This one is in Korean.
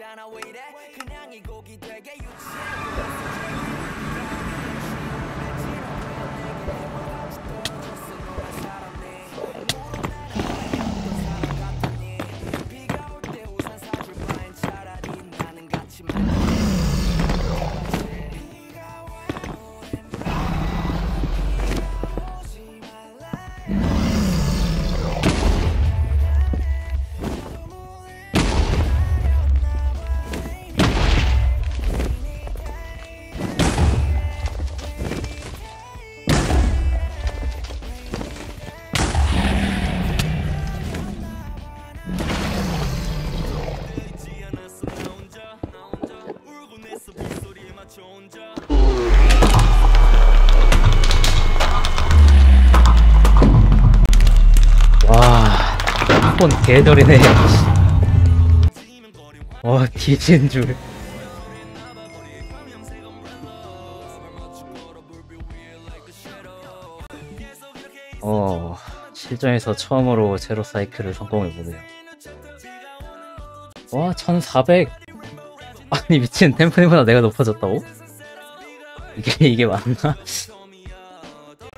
없잖아 왜 이래? 그냥 이 곡이 되게 유치해. 와, 폰 개돌이네. 와, 뒤진 줄. 어, 실전에서 처음으로 제로 사이클을 성공해보네요. 와, 1400! 아니, 미친, 템프님보다 내가 높아졌다고? 이게, 이게 맞나?